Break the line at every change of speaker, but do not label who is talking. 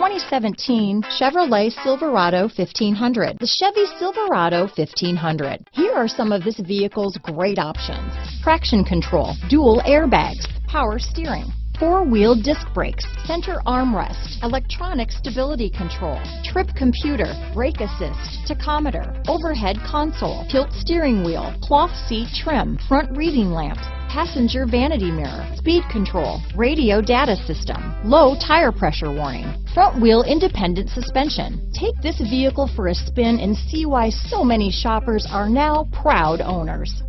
2017 Chevrolet Silverado 1500. The Chevy Silverado 1500. Here are some of this vehicle's great options. Traction control, dual airbags, power steering, four-wheel disc brakes, center armrest, electronic stability control, trip computer, brake assist, tachometer, overhead console, tilt steering wheel, cloth seat trim, front reading lamps, passenger vanity mirror, speed control, radio data system, low tire pressure warning, front wheel independent suspension. Take this vehicle for a spin and see why so many shoppers are now proud owners.